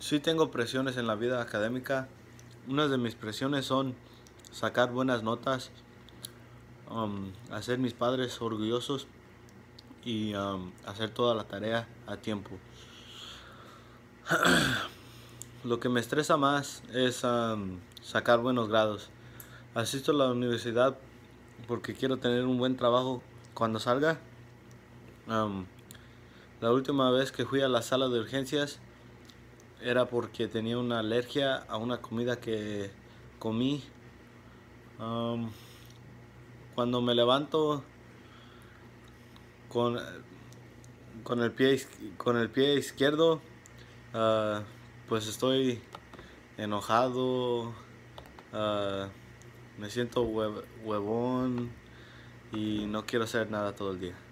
Sí tengo presiones en la vida académica. Unas de mis presiones son sacar buenas notas, um, hacer mis padres orgullosos y um, hacer toda la tarea a tiempo. Lo que me estresa más es um, sacar buenos grados. Asisto a la universidad porque quiero tener un buen trabajo cuando salga. Um, la última vez que fui a la sala de urgencias era porque tenía una alergia a una comida que comí. Um, cuando me levanto con, con, el, pie, con el pie izquierdo, uh, pues estoy enojado, uh, me siento huevón y no quiero hacer nada todo el día.